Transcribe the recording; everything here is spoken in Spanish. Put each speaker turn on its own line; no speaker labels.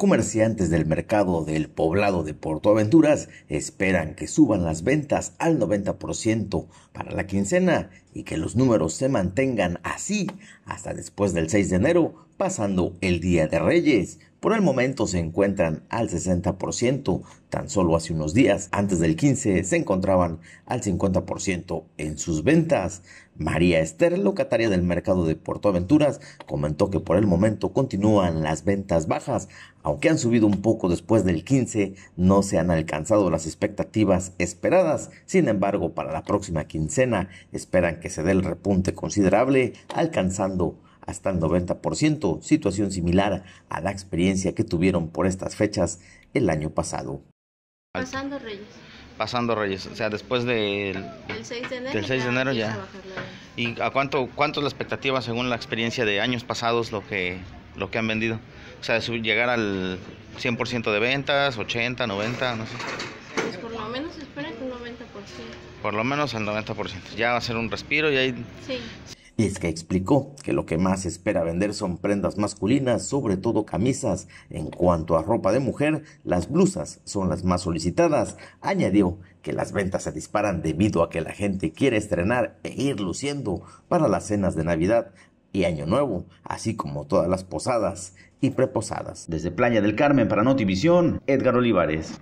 Comerciantes del mercado del poblado de Portoaventuras esperan que suban las ventas al 90% para la quincena y que los números se mantengan así hasta después del 6 de enero, pasando el Día de Reyes. Por el momento se encuentran al 60%, tan solo hace unos días, antes del 15, se encontraban al 50% en sus ventas. María Esther, locataria del mercado de Portoaventuras, comentó que por el momento continúan las ventas bajas, aunque han subido un poco después del 15, no se han alcanzado las expectativas esperadas. Sin embargo, para la próxima quincena esperan que se dé el repunte considerable, alcanzando hasta el 90%, situación similar a la experiencia que tuvieron por estas fechas el año pasado.
Pasando Reyes.
Pasando Reyes, o sea, después del,
El 6 de enero.
del 6 de
ya
enero ya.
a
¿Y a cuánto, cuánto es la expectativa según la experiencia de años pasados lo que, lo que han vendido? O sea, llegar al 100% de ventas, 80, 90, no sé.
Pues por lo menos esperan que un 90%.
Por lo menos al 90%. Ya va a ser un respiro y ahí
Sí.
Y es que explicó que lo que más espera vender son prendas masculinas, sobre todo camisas. En cuanto a ropa de mujer, las blusas son las más solicitadas. Añadió que las ventas se disparan debido a que la gente quiere estrenar e ir luciendo para las cenas de Navidad y Año Nuevo, así como todas las posadas y preposadas. Desde Playa del Carmen para Notivisión, Edgar Olivares.